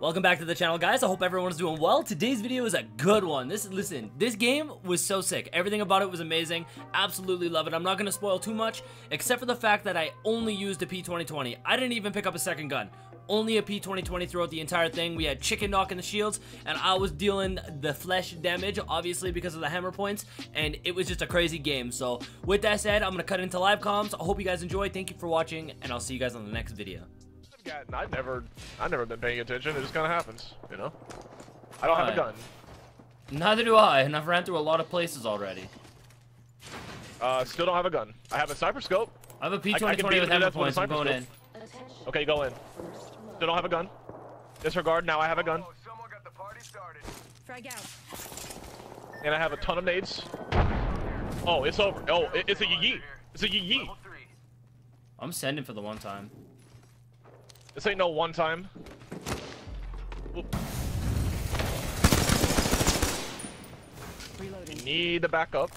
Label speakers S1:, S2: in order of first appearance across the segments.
S1: Welcome back to the channel, guys. I hope everyone's doing well. Today's video is a good one. This, listen, this game was so sick. Everything about it was amazing. Absolutely love it. I'm not gonna spoil too much, except for the fact that I only used a P2020. I didn't even pick up a second gun. Only a P2020 throughout the entire thing. We had chicken knock in the shields, and I was dealing the flesh damage, obviously because of the hammer points, and it was just a crazy game. So, with that said, I'm gonna cut into live comms. I hope you guys enjoy. Thank you for watching, and I'll see you guys on the next video.
S2: Yeah, I've never, I've never been paying attention. It just kind of happens, you know. I don't have a gun.
S1: Neither do I, and I've ran through a lot of places already.
S2: Uh, still don't have a gun. I have a sniper scope.
S1: I have a P2020 with hammer points. I'm going in.
S2: Okay, go in. Still don't have a gun. Disregard. Now I have a gun.
S3: Frag out.
S2: And I have a ton of nades. Oh, it's over. Oh, it, it's a yee It's a yee
S1: I'm sending for the one time.
S2: This ain't no one time.
S3: Reloading.
S2: Need the backup.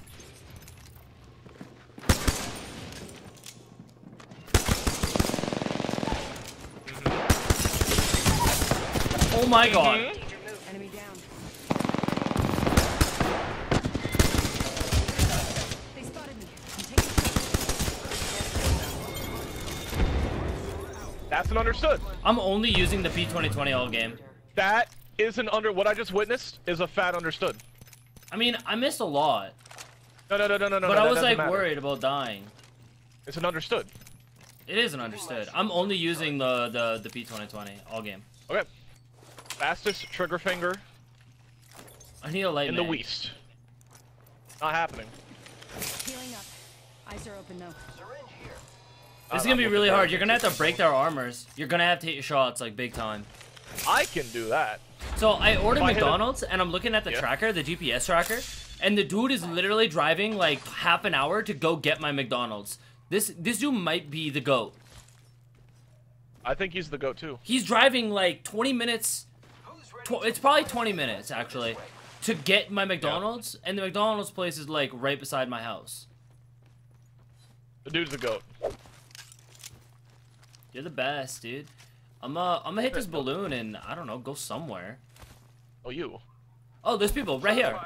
S1: Oh my god. Mm
S3: -hmm. Enemy down. They spotted me. I'm taking
S2: That's an understood.
S1: I'm only using the P2020 all game.
S2: That is an under. What I just witnessed is a fat understood.
S1: I mean, I missed a lot.
S2: No, no, no, no, no, no.
S1: But I was like
S2: matter.
S1: worried about dying.
S2: It's an understood.
S1: It is an understood. I'm only using the the the P2020 all game.
S2: Okay. Fastest trigger finger.
S1: I need a light
S2: in
S1: man.
S2: the West. Not happening.
S3: Healing up. Eyes are open though.
S1: This is gonna be really hard. You're gonna have to break their armors. You're gonna have to hit your shots like big time.
S2: I can do that.
S1: So I ordered McDonald's and I'm looking at the
S2: yeah.
S1: tracker, the GPS tracker, and the dude is literally driving like half an hour to go get my McDonald's. This this dude might be the goat.
S2: I think he's the goat too.
S1: He's driving like 20 minutes. Tw it's probably 20 minutes actually to get my McDonald's, yeah. and the McDonald's place is like right beside my house.
S2: The dude's the goat.
S1: You're the best, dude. I'm uh, I'm gonna hit this balloon and I don't know, go somewhere.
S2: Oh, you.
S1: Oh, there's people right here.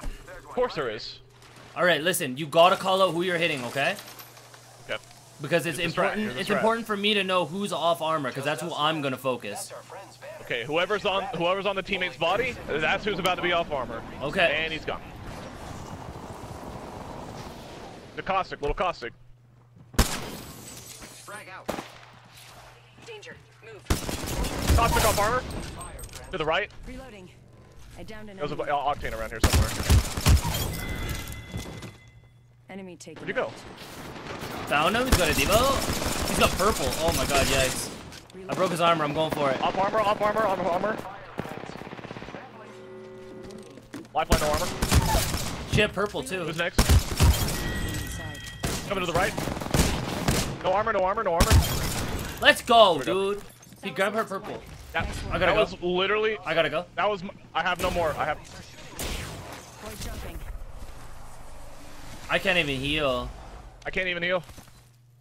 S2: Of course there is.
S1: All right, listen. You gotta call out who you're hitting, okay?
S2: Okay.
S1: Because it's, important. It's important for me to know who's off armor, because that's who I'm gonna focus.
S2: Okay, whoever's on whoever's on the teammate's body, that's who's about to be off armor.
S1: Okay.
S2: And he's gone. The caustic, little caustic.
S3: Frag out. Danger. Move.
S2: Caustic off armor. To the right.
S3: Reloading. I downed an
S2: There's an octane around here somewhere.
S3: Enemy taken.
S2: Where'd you go?
S1: Found him. He's got a Devo. He's got purple. Oh my god, yikes. I broke his armor. I'm going for it.
S2: Off armor, off armor, off armor. Lifeline, no armor.
S1: Shit, purple too.
S2: Who's next? Coming to the right. No armor, no armor, no armor.
S1: Let's go, dude. He grabbed her purple.
S2: That,
S1: I gotta
S2: that
S1: go.
S2: was literally.
S1: I gotta go.
S2: That was. I have no more. I have.
S1: I can't even heal.
S2: I can't even heal.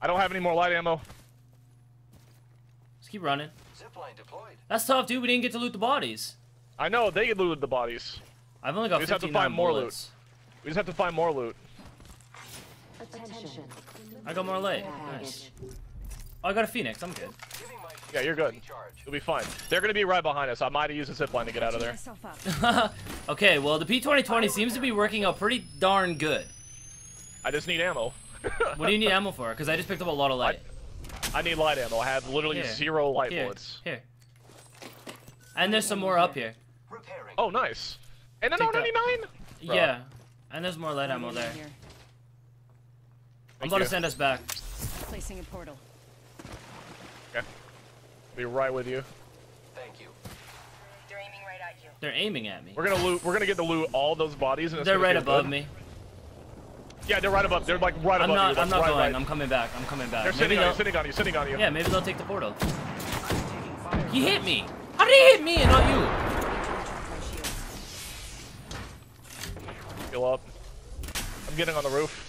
S2: I don't have any more light ammo.
S1: Just keep running. Zipline deployed. That's tough, dude. We didn't get to loot the bodies.
S2: I know they looted the bodies.
S1: I've only got
S2: we just have to
S1: 59
S2: find more loot. We just have to find more loot.
S4: Attention.
S1: I got more light. Nice. Oh, I got a phoenix. I'm good.
S2: Yeah, you're good. You'll be fine. They're gonna be right behind us. I might have used a zip line to get out of there.
S1: okay, well the P2020 seems to be working out pretty darn good.
S2: I just need ammo.
S1: what do you need ammo for? Because I just picked up a lot of light.
S2: I, I need light ammo. I have literally
S1: here.
S2: zero light
S1: here.
S2: bullets.
S1: Here. And there's some more up here.
S2: Oh, nice. And an R99?
S1: Yeah. And there's more light ammo there. I'm about
S2: you.
S1: to send us back.
S3: Placing a portal.
S2: Okay. Be right with you.
S5: Thank you.
S3: They're aiming right at you.
S1: They're aiming at me.
S2: We're gonna loot. We're gonna get to loot all those bodies. And
S1: They're right
S2: good.
S1: above me.
S2: Yeah, they're right above. They're like right
S1: I'm
S2: above
S1: not.
S2: you.
S1: I'm
S2: Like,
S1: not
S2: right,
S1: going.
S2: Right.
S1: I'm coming back. I'm coming back.
S2: They're
S1: maybe
S2: sitting on you. Sitting on you. Sitting on you.
S1: Yeah, maybe they'll take the portal. He hit me. How did he hit me and not you?
S2: Heal up. I'm getting on the roof.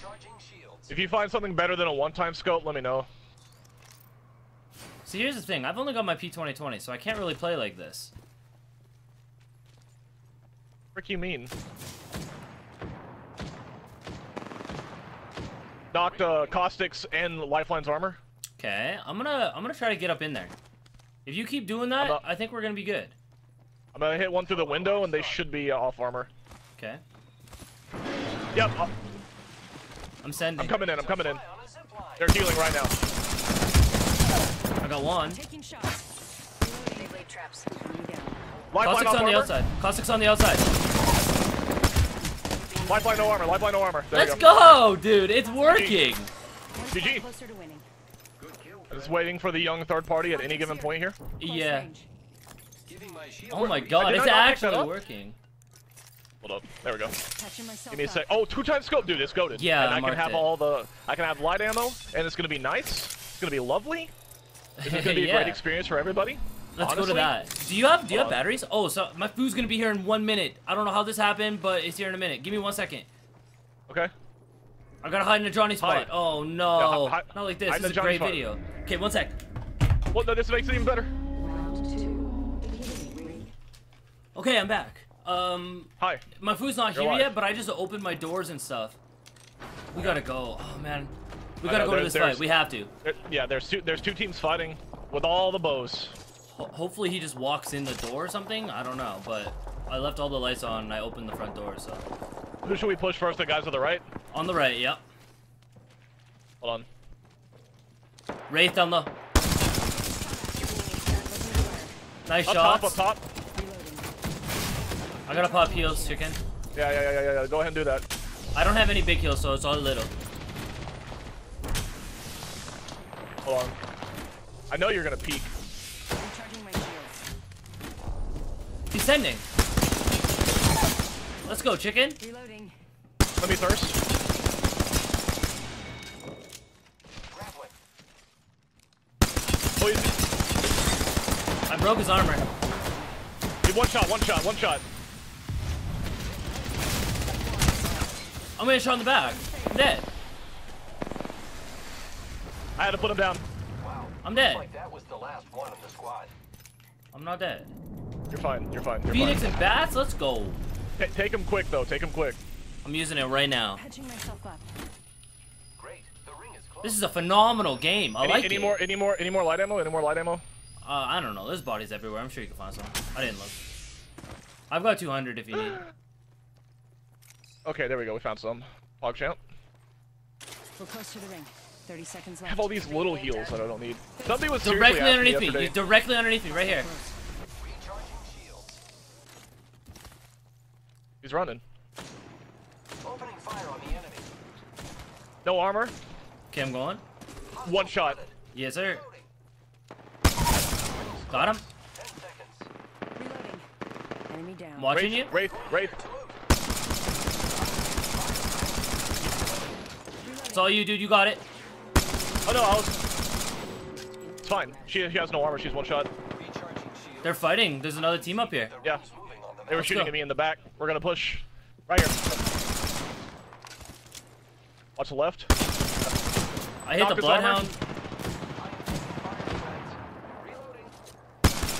S2: If you find something better than a one-time scope, let me know.
S1: See, here's the thing. I've only got my P2020, so I can't really play like this.
S2: Frick you mean? Knocked uh, Caustics and Lifeline's armor.
S1: Okay, I'm gonna I'm gonna try to get up in there. If you keep doing that,
S2: I'm
S1: I think we're gonna be good.
S2: I'm gonna hit one through the window, and they should be uh, off armor.
S1: Okay,
S2: Yep, uh,
S1: I'm sending.
S2: I'm coming in. I'm coming in. They're healing right now.
S1: I got one.
S3: Taking shots. Reloading. They laid traps. Enemy down.
S2: Lifeline
S1: Caustic's
S2: off
S1: on the
S2: armor.
S1: outside. Caustic's on the outside.
S2: Lifeline no armor. Lifeline no armor. There
S1: Let's
S2: go.
S1: go, dude. It's working.
S3: One
S2: GG.
S3: closer to winning.
S2: I'm just waiting for the young third party at any given point here.
S1: Yeah. Oh my god, it's
S2: not pick
S1: actually
S2: up.
S1: working.
S2: Hold up. There we go. Give me a sec. Oh, two times scope, dude. It's goaded.
S1: Yeah,
S2: and
S1: I
S2: I can have
S1: it.
S2: all the. I can have light ammo, and it's gonna be nice. It's gonna be lovely. This is gonna be a great experience for everybody.
S1: Let's go to that. Do you have do you have batteries? Oh, so my food's gonna be here in one minute. I don't know how this happened, but it's here in a minute. Give me one second.
S2: Okay.
S1: I gotta hide in a Johnny spot.
S2: Hide.
S1: Oh no,
S2: Yeah, hi- hi-
S1: not like this.
S2: hide
S1: This is a great
S2: spot.
S1: video. Okay, one sec.
S2: Well, no, this makes it even better.
S3: Round two. Beginning.
S1: Okay, I'm back. Um,
S2: Hi.
S1: my food's not
S2: You're
S1: here
S2: alive.
S1: yet, but I just opened my doors and stuff. We gotta go. Oh man, we gotta
S2: know,
S1: go to this fight. We have to.
S2: There, yeah, there's two. There's two teams fighting with all the bows.
S1: Ho- hopefully he just walks in the door or something. I don't know, but I left all the lights on and I opened the front door. So
S2: Who should we push first? The guys to the right.
S1: on the right, yep.
S2: Hold on.
S1: Wraith on the nice
S2: Up
S1: shots.
S2: top. Up top.
S3: Reloading.
S1: I gotta pop heals, chicken.
S2: Yeah, yeah, yeah, yeah, yeah. Go ahead and do that.
S1: I don't have any big heals, so it's all little.
S2: Hold on. I know you're gonna peek.
S3: Recharging my shields.
S1: Descending. Let's go, chicken.
S3: Reloading.
S2: Let me thirst. Oh,
S1: I broke his armor.
S2: Dude, One shot. One shot. One shot.
S1: I'm gonna shot in the back. I'm dead.
S2: I had to put him down.
S1: I'm dead.
S4: Like that was the last one of the squad.
S1: I'm not dead.
S2: You're fine. You're fine. You're
S1: Phoenix
S2: fine.
S1: and bats. Let's go.
S2: Ta- take him quick though. Take him quick.
S1: I'm using it right now.
S3: Patching myself up.
S4: Great. The ring is close.
S1: This is a phenomenal game. I
S2: any,
S1: like
S2: any
S1: it.
S2: more? Any more? Any more light ammo? Any more light ammo?
S1: Uh, I don't know. There's bodies everywhere. I'm sure you can find some. I didn't look. I've got 200 if you need.
S2: Okay, there we go. We found some. PogChamp.
S3: We're close to the ring. 30 seconds left.
S2: I have all these little heals that I don't need. Something was
S1: Directly underneath me.
S2: yesterday-
S1: He's directly underneath me, right here.
S4: Recharging shields.
S2: He's running.
S4: Opening fire on the enemy.
S2: No armor.
S1: Okay, I'm going.
S2: One shot.
S1: Yes, sir. Got him.
S4: Ten seconds.
S3: Reloading. Enemy down.
S1: I'm watching
S2: Wraith,
S1: you.
S2: Wraith, Wraith.
S1: It's all you, dude. You got it.
S2: Oh no, I was. It's fine. She, she has no armor. She's one shot.
S1: They're fighting. There's another team up here.
S2: Yeah.
S4: Ring's moving on the
S2: They were
S1: Let's
S2: shooting
S1: go.
S2: at me in the back. We're gonna push. Right here. Watch the left.
S1: I hit
S2: Knock
S1: the bloodhound.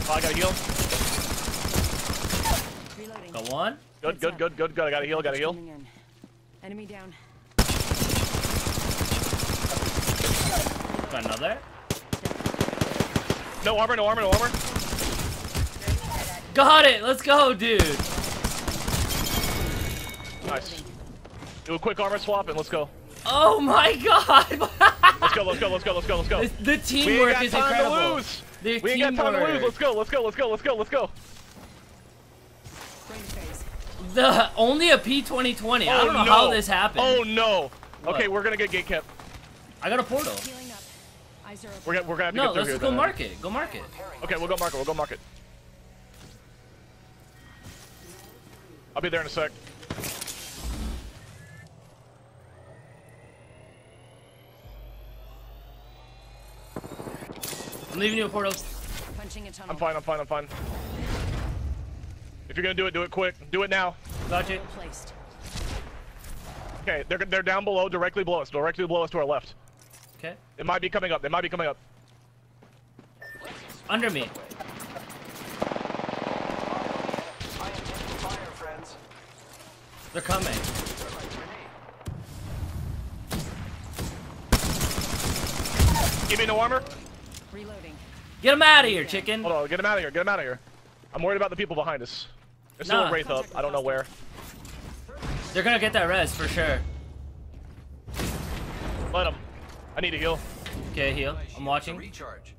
S2: Oh, I gotta heal.
S3: Reloading.
S1: Got one.
S2: Good, good, good, good, good. I gotta heal. Gotta heal.
S3: Enemy down.
S1: Got another.
S2: No armor. No armor. No armor.
S1: Got it. Let's go, dude.
S2: Nice. Do a quick armor swap and let's go.
S1: Oh my god.
S2: Let's go. Let's go. Let's go. Let's go. Let's go.
S1: This- the
S2: We ain't
S1: teamwork
S2: got
S1: is
S2: time
S1: incredible.
S2: to lose.
S1: The
S2: We ain't got time to lose. Let's go. Let's go. Let's go. Let's go. Let's go.
S1: The only a P2020. I
S2: Oh,
S1: don't know
S2: no.
S1: how this happened.
S2: Oh no.
S1: What?
S2: Okay, we're gonna get gate kept.
S1: I got a portal.
S3: Healing up. Eyes are open.
S2: We're gonna we're gonna have to
S1: No,
S2: get through
S1: let's
S2: here.
S1: go
S2: then.
S1: mark it. Go mark it.
S2: Okay, we'll go mark it. We'll go mark it. I'll be there in a sec.
S1: I'm leaving you a portal.
S3: Punching a tunnel.
S2: I'm fine. I'm fine. I'm fine. If you're gonna do it, do it quick. Do it now.
S1: Got you.
S3: Placed.
S2: Okay, they're they're down below, directly below us, directly below us to our left.
S1: Okay.
S2: It might be coming up. It might be coming up.
S1: Under me.
S4: I am taking.
S1: They're coming.
S4: Thermite.
S2: Give me no armor.
S3: Reloading.
S1: Get him out of here, chicken.
S2: Hold on, get him out of here. Get him out of here. I'm worried about the people behind us. There's still
S1: Nah.
S2: a wraith up. I don't know where.
S1: They're gonna get that res for sure.
S2: Let him. I need to heal.
S1: Okay, heal. I'm watching.
S4: to Recharge.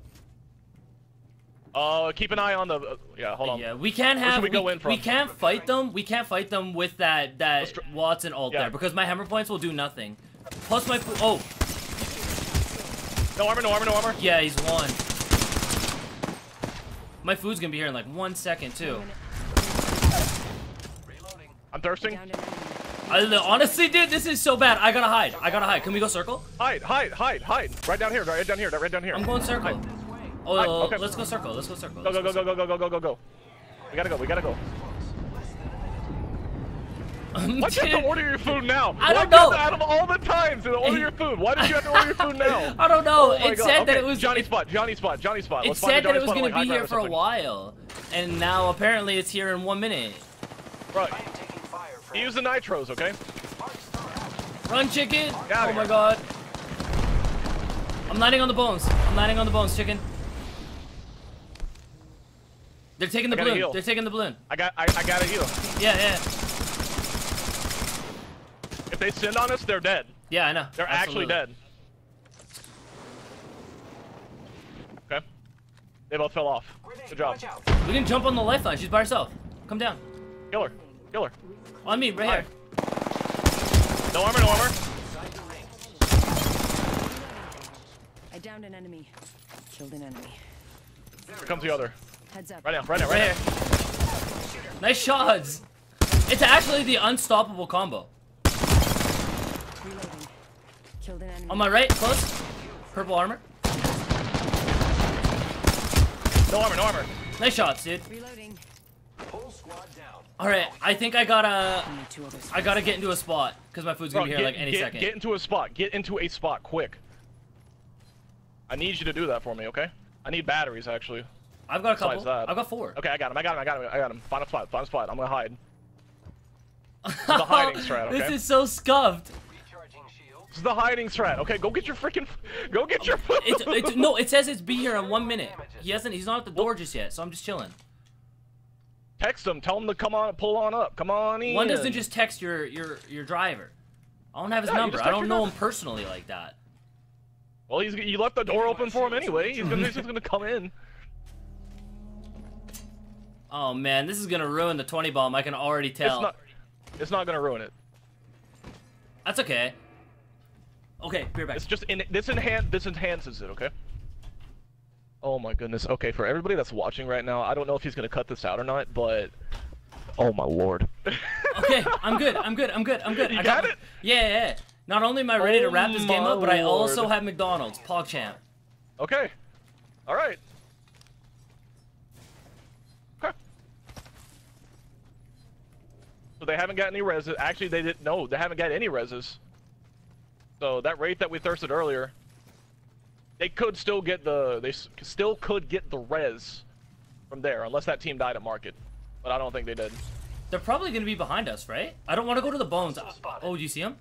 S2: Uh, keep an eye on the. Uh, yeah, hold on.
S1: Yeah, we can't
S2: Where should
S1: have.
S2: we go in from?
S1: we can't fight them. We can't fight them with that that Wattson ult
S2: Yeah.
S1: there because my hammer points will do nothing. Plus my fo- oh
S2: No armor, no armor, no armor.
S1: yeah, he's one. My food's gonna be here in like one second too.
S4: Reloading.
S2: I'm thirsting.
S3: To.
S1: I, honestly, dude, this is so bad. I gotta hide. I gotta hide. Can we go circle?
S2: Hide, hide, hide, hide. Right down here, right down here, right down here.
S1: I'm going circle.
S2: Hide.
S1: Oh,
S2: Hide, okay.
S1: let's go circle. Let's go circle.
S2: Go, go, go, go, go, go, go, go, go, go. We gotta go, we gotta go.
S1: circle.
S2: Why'd you have to order your food now?
S1: I don't
S2: have
S1: know.
S2: Out of all the times to order your food, why did you have to order your food now?
S1: I don't know.
S2: Oh
S1: it said that it was
S2: Johnny
S1: it,
S2: spot, Johnny spot, Johnny spot.
S1: it
S2: Let's find
S1: said that it was
S2: on,
S1: gonna be here for a while, and now apparently it's here in one minute.
S2: Right.
S4: I am taking fire, friends.
S2: Use the nitros, okay?
S1: Run, chicken!
S2: Get outta
S1: oh my god. I'm landing on the bones. I'm landing on the bones, chicken. They're taking the
S2: I gotta
S1: balloon.
S2: heal.
S1: They're taking the balloon.
S2: I got, I, I gotta heal.
S1: Yeah, yeah.
S2: If they send on us, they're dead.
S1: Yeah, I know.
S2: They're
S1: Absolutely.
S2: actually dead. Okay. They both fell off.
S4: Grenade.
S2: Good job.
S1: We can jump on the lifeline. She's by herself. Come down.
S2: Kill her. Kill her.
S1: On me, right
S2: Hi.
S1: here.
S2: No armor, no armor.
S4: Inside the ring.
S3: I downed an enemy. Killed an enemy.
S2: Here comes the other.
S3: Heads up.
S2: Right now, right now,
S1: Right
S2: right
S1: here. Nice shots. It's actually the unstoppable combo.
S3: Reloading. Killed an enemy.
S1: On my right, close. Purple armor.
S2: No armor, no armor.
S1: Nice shots, dude.
S3: Reloading.
S4: Whole squad down.
S1: All right, I think I gotta,
S3: I need two others.
S1: I gotta get into a spot because my food's gonna
S2: Bro,
S1: be here
S2: get,
S1: like any
S2: get,
S1: second.
S2: get into a spot. Get into a spot, quick. I need you to do that for me, okay? I need batteries, actually.
S1: I've got a couple.
S2: That.
S1: I've got four.
S2: Okay, I got him, I got him, I got him, I got him. Find a spot, find a spot. I'm gonna hide. the hiding strat,
S1: This is so scuffed.
S4: Recharging shield.
S2: This is the hiding strat. Okay, go get your freaking, go get your food.
S1: It's, it's no. It says it's be here in one minute. He hasn't. He's not at the door just yet, so I'm just chilling.
S2: Text him, tell him to come on, pull on up, come on in.
S1: One doesn't just text your your your driver. I don't have his
S2: Yeah,
S1: number. I don't know him personally like that.
S2: Well, he's you left the door open for him anyway. He's gonna, he's just gonna come in.
S1: Oh man, this is gonna ruin the 20 bomb. I can already tell.
S2: It's not, it's not gonna ruin it.
S1: That's okay. Okay, be right back.
S2: It's just in this enhan this enhances it, okay? Oh my goodness. Okay, for everybody that's watching right now, I don't know if he's gonna cut this out or not, but oh my lord.
S1: Okay, I'm good. I'm good. I'm good. I'm good.
S2: You
S1: I
S2: got it?
S1: Yeah, yeah. yeah. Not only am I ready to
S2: Oh
S1: wrap this oh
S2: game
S1: up, but I also
S2: lord.
S1: have McDonald's, PogChamp.
S2: okay. All right. Okay. So they haven't got any reses. Actually, they didn't. No, they haven't got any reses. So that rate that we thirsted earlier, they could still get the. They still could get the res from there, unless that team died at market. But I don't think they did.
S1: They're probably gonna be behind us, right? I don't want to go to the bones. Oh, do you see them?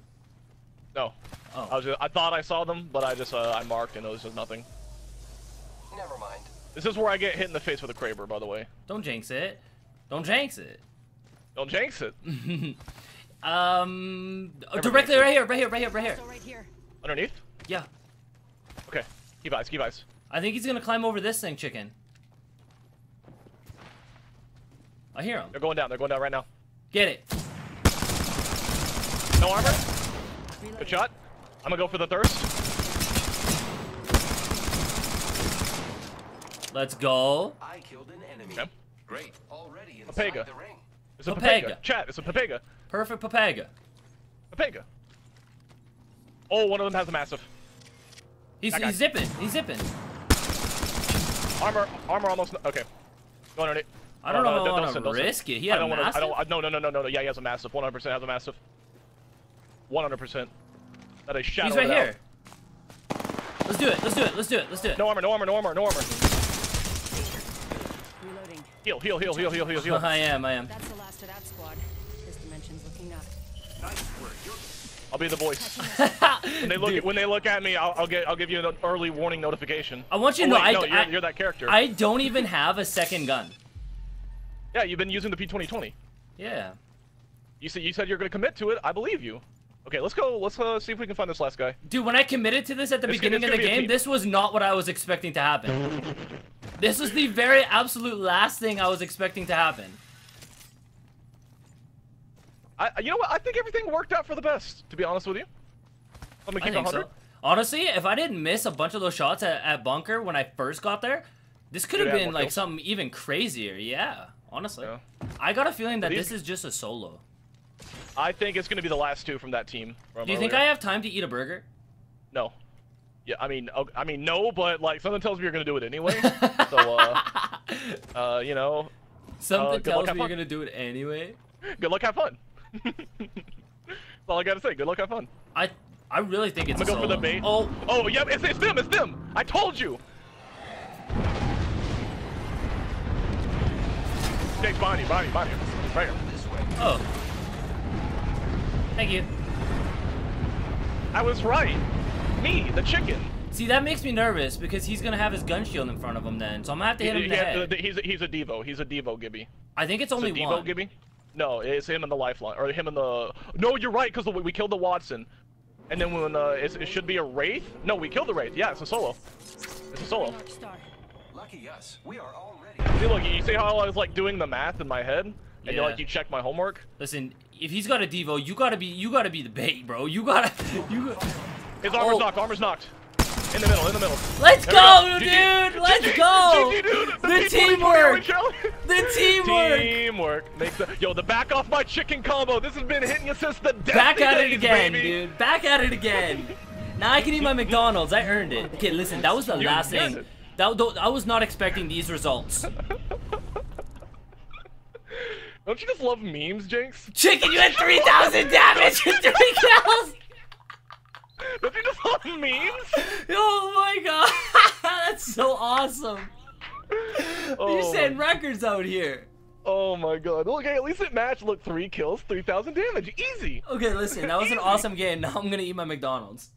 S2: No.
S1: Oh.
S2: I was. Just, I thought I saw them, but I just uh, I marked and it was just nothing.
S4: Never mind.
S2: This is where I get hit in the face with a Kraber, by the way.
S1: Don't jinx it. Don't jinx it.
S2: Don't jinx it.
S1: Um,
S2: Never
S1: directly
S2: jinx it.
S1: right here, right here, right here, right here.
S3: Right here.
S2: Underneath.
S1: Yeah.
S2: Okay. Keep eyes. Keep eyes.
S1: I think he's gonna climb over this thing, chicken. I hear him.
S2: They're going down. They're going down right now.
S1: Get it.
S2: No armor. Good shot. I'm gonna go for the thirst.
S1: Let's go.
S4: I killed an enemy.
S2: Okay.
S4: Great. Already inside
S2: Pepega.
S4: the ring.
S2: It's a
S1: Pepega.
S2: pepega. Chat. It's a pepega.
S1: Perfect Pepega.
S2: Pepega. Oh, one of them has a massive.
S1: He's, he's zipping. He's zipping.
S2: Armor. Armor almost. Okay. Go underneath.
S1: I don't
S2: No,
S1: know
S2: no,
S1: I
S2: don't
S1: want to risk it. He
S2: I
S1: had a
S2: don't wanna-
S1: massive.
S2: I don't. I, no, no, no, no, no, no. Yeah, he has a massive. 100% has a massive. 100%. That is shadow.
S1: He's right
S2: it out.
S1: here. Let's do it. Let's do it. Let's do it. Let's do it.
S2: No armor. No armor. No armor. No armor. Heal, heal, heal, heal, heal, heal, heal.
S1: I am, I am.
S3: That's the last of that squad. This dimension's looking up.
S2: I'll be the voice. when they look
S1: Dude.
S2: when they look at me, I'll, I'll get I'll give you an early warning notification.
S1: I want you
S2: Oh,
S1: to know,
S2: wait,
S1: I,
S2: no, you're,
S1: I,
S2: you're that character.
S1: I don't even have a second gun.
S2: yeah, you've been using the P2020.
S1: Yeah.
S2: You said you said you're gonna commit to it. I believe you. Okay, let's go. Let's uh, see if we can find this last guy.
S1: Dude, when I committed to this at the
S2: It's
S1: beginning
S2: gonna-
S1: of the
S2: be
S1: game, this was not what I was expecting to happen. this was the very absolute last thing I was expecting to happen.
S2: I, you know what? I think everything worked out for the best. To be honest with you. I'm gonna
S1: I think
S2: 100.
S1: so. Honestly, if I didn't miss a bunch of those shots at, at bunker when I first got there, this could have been like
S2: kills.
S1: something even crazier. Yeah, honestly.
S2: Yeah.
S1: I got a feeling that this is just a solo.
S2: I think it's gonna be the last two from that team. from
S1: Do you think I have time to eat a burger?
S2: No. Yeah, I mean, I mean, no, but like something tells me you're gonna do it anyway. so, uh, uh, you know,
S1: Something
S2: luck,
S1: tells
S2: have
S1: me you're gonna do it anyway.
S2: good luck, have fun. That's all I gotta say. Good luck, have fun.
S1: I I really think it's
S2: I'm gonna go for the bait.
S1: Oh,
S2: Oh, yep, it's, it's them, it's them. I told you. Jake, behind you, behind you, behind you. Right here.
S4: This way.
S1: oh. Thank you.
S2: I was right. Me, the chicken.
S1: See, that makes me nervous because he's gonna have his gun shield in front of him then, so I'm gonna have to hit him in the
S2: Yeah,
S1: head.
S2: He's a, he's a Devo. He's a Devo, Gibby.
S1: I think it's
S2: It's
S1: only
S2: a Devo,
S1: one.
S2: Gibby. No, it's him and the lifeline, or him and the. No, you're right, because we killed the Wattson, and then when uh, it's, it should be a wraith. No, we killed the wraith. Yeah, it's a solo. It's a solo.
S4: Lucky us. We are already.
S2: See, look, you see how I was like doing the math in my head, and
S1: Yeah.
S2: you like you checked my homework.
S1: Listen, if he's got a Devo, you gotta be you gotta be the bait, bro. You gotta you.
S2: His armor's
S1: Oh.
S2: knocked. Armor's knocked. In the middle. In the middle.
S1: Let's
S2: There
S1: go,
S2: we GG.
S1: dude! Let's
S2: GG.
S1: go!
S2: GG, dude.
S1: The
S2: P2020
S1: teamwork! The teamwork!
S2: Teamwork makes the yo the back off my chicken combo. This has been hitting you since the death.
S1: Back
S2: Destiny
S1: at it again,
S2: baby.
S1: dude. Back at it again. Now I can eat my McDonald's. I earned it. Okay, listen, that was the
S2: You
S1: last thing.
S2: it.
S1: That, tho- I was not expecting these results.
S2: Don't you just love memes, Jinx?
S1: Chicken, you had 3,000 damage and 3 kills!
S2: Don't you just love memes?
S1: Oh my god! That's so awesome!
S2: Oh
S1: You're setting records out here.
S2: Oh my god. Look, hey, at least it matched. Look, three kills, 3,000 damage. Easy.
S1: Okay, listen, that was an awesome game. Now I'm gonna eat my McDonald's.